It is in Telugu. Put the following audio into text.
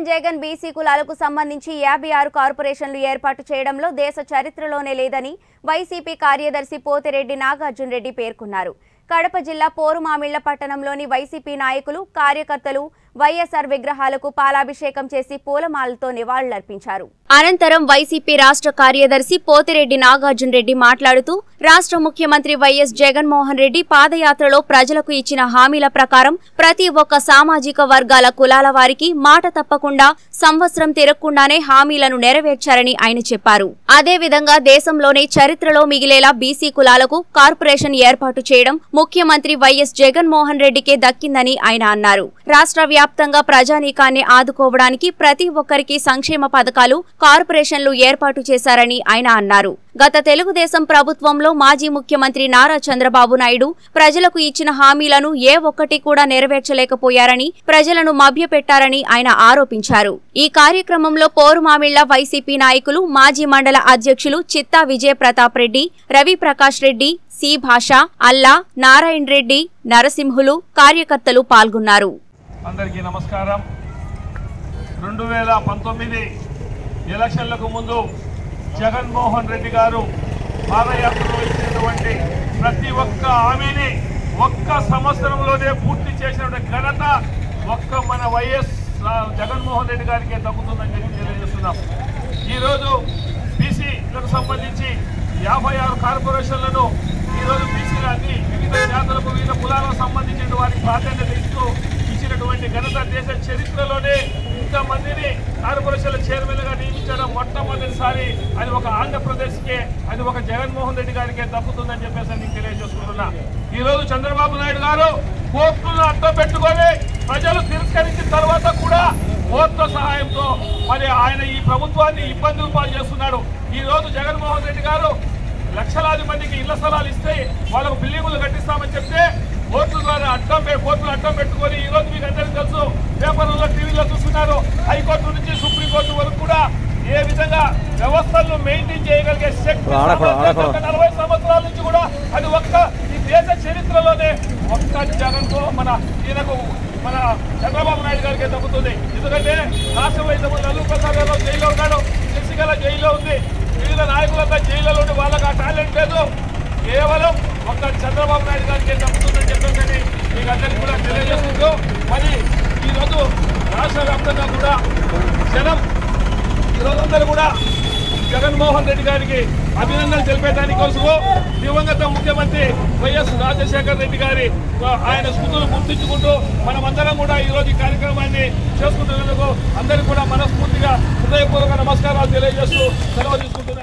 సీఎం జగన్ బీసీ కులాలకు సంబంధించి యాభై ఆరు కార్పొరేషన్లు ఏర్పాటు చేయడంలో దేశ చరిత్రలోనే లేదని వైసీపీ కార్యదర్శి పోతిరెడ్డి నాగార్జున రెడ్డి పేర్కొన్నారు. కడప జిల్లా పోరుమామిళ్ళ పట్టణంలోని వైసీపీ నాయకులు కార్యకర్తలు వైఎస్ఆర్ విగ్రహాలకు పాలాభిషేకం చేసి పూలమాలతో నివాళులర్పించారు. అనంతరం వైసీపీ రాష్ట్ర కార్యదర్శి పోతిరెడ్డి నాగార్జున రెడ్డి మాట్లాడుతూ రాష్ట్ర ముఖ్యమంత్రి వైఎస్ జగన్మోహన్ రెడ్డి పాదయాత్రలో ప్రజలకు ఇచ్చిన హామీల ప్రకారం ప్రతి ఒక్క సామాజిక వర్గాల కులాల వారికి మాట తప్పకుండా సంవత్సరం తిరగకుండానే హామీలను నెరవేర్చారని ఆయన చెప్పారు. అదేవిధంగా దేశంలోనే చరిత్రలో మిగిలేలా బీసీ కులాలకు కార్పొరేషన్ ఏర్పాటు చేయడం ముఖ్యమంత్రి వైఎస్ జగన్మోహన్ రెడ్డికే దక్కిందని ఆయన అన్నారు. రాష్ట్ర వ్యాప్తంగా ప్రజానీకాన్ని ఆదుకోవడానికి ప్రతి ఒక్కరికి సంక్షేమ పథకాలు కార్పొరేషన్లు ఏర్పాటు చేశారని ఆయన అన్నారు. గత తెలుగుదేశం ప్రభుత్వంలో మాజీ ముఖ్యమంత్రి నారా చంద్రబాబు నాయుడు ప్రజలకు ఇచ్చిన హామీలను ఏ ఒక్కటి కూడా నెరవేర్చలేకపోయారని ప్రజలను మభ్యపెట్టారని ఆయన ఆరోపించారు. ఈ కార్యక్రమంలో పోరుమామిళ్ళ వైసీపీ నాయకులు మాజీ మండల అధ్యక్షులు చిత్తా విజయ ప్రతాప్ రెడ్డి రవి ప్రకాష్ రెడ్డి సి భాష అల్లా నారాయణ రెడ్డి నరసింహులు కార్యకర్తలు పాల్గొన్నారు. అందరికీ నమస్కారం. రెండు వేల పంతొమ్మిది ఎలక్షన్లకు ముందు జగన్మోహన్ రెడ్డి గారు పాదయాత్రలో ఇచ్చినటువంటి ప్రతి ఒక్క హామీని ఒక్క సంవత్సరంలోనే పూర్తి చేసినటువంటి ఘనత ఒక్క మన వైఎస్ జగన్మోహన్ రెడ్డి గారికే దక్కుతుందని చెప్పి తెలియజేస్తున్నాం. ఈరోజు బీసీలకు సంబంధించి యాభై ఆరు కార్పొరేషన్లను ఈరోజు బీసీలన్నీ వివిధ జాతులకు వివిధ కులాలకు సంబంధించిన వారికి ప్రాధాన్యత ఇస్తూ ఇచ్చినటువంటి ఘనత దేశ చరిత్రలోనే ఇంతమందిని కార్పొరేషన్ల చైర్మన్గా నియమించడం మొట్టమొదటిసారి. అది ఒక ఆంధ్రప్రదేశ్కే అది ఒక జగన్మోహన్ రెడ్డి గారికే దక్కుతుందని చెప్పేసి నేను తెలియజేసుకుంటున్నా. ఈ రోజు చంద్రబాబు నాయుడు గారు కోర్టులను అడ్డం పెట్టుకొని ప్రజలు తిరస్కరించిన తర్వాత కూడా కోర్టుల సహాయంతో మరి ఆయన ఈ ప్రభుత్వాన్ని ఇబ్బందులు పాలు చేస్తున్నాడు. ఈ రోజు జగన్మోహన్ రెడ్డి గారు లక్షలాది మందికి ఇళ్ళ స్థలాలు ఇస్తే వాళ్ళకు బిల్డింగులు కట్టిస్తామని చెప్తే కోర్టుల ద్వారా అడ్డం కోర్టులు అడ్డం పెట్టుకొని ఈ రోజు మీకు అందరికీ తెలుసు పేపర్లలో టీవీలో చూస్తున్నారు హైకోర్టు నుంచి సుప్రీంకోర్టు వరకు కూడా ఏ విధంగా వ్యవస్థలను మెయింటైన్ చేయగలిగే శక్తి నలభై సంవత్సరాల నుంచి కూడా అది ఒక్క ఈ దేశ చరిత్రలోనే ఒక్క జగన్తో మన ఈయనకు మన చంద్రబాబు నాయుడు గారికి దక్కుతుంది ఎందుకంటే రాష్ట్రంలో ఇంతకుముందు నల్లు ప్రసాద్ గారు జైల్లో ఉన్నాడు. శశికళ జైల్లో ఉంది. వివిధ నాయకులంతా జైల్లో ఉండి వాళ్ళకి ఆ టాలెంట్ లేదు. కేవలం ఒక్క చంద్రబాబు నాయుడు గారికి దక్కుతుందని చెప్పేసి మీకు కూడా తెలియజేస్తుంటూ మరి ఈరోజు రాష్ట్ర వ్యాప్తంగా కూడా జనం ఈరోజు అందరూ కూడా జగన్మోహన్ రెడ్డి గారికి అభినందనలు తెలిపే దానికోసము దివంగత ముఖ్యమంత్రి వైఎస్ రాజశేఖర రెడ్డి గారి ఆయన స్మృతులు గుర్తించుకుంటూ మనమందరం కూడా ఈరోజు ఈ కార్యక్రమాన్ని చేసుకుంటున్నందుకు అందరికీ కూడా మనస్ఫూర్తిగా హృదయపూర్వక నమస్కారాలు తెలియజేస్తూ సెలవు తీసుకుంటున్నాను.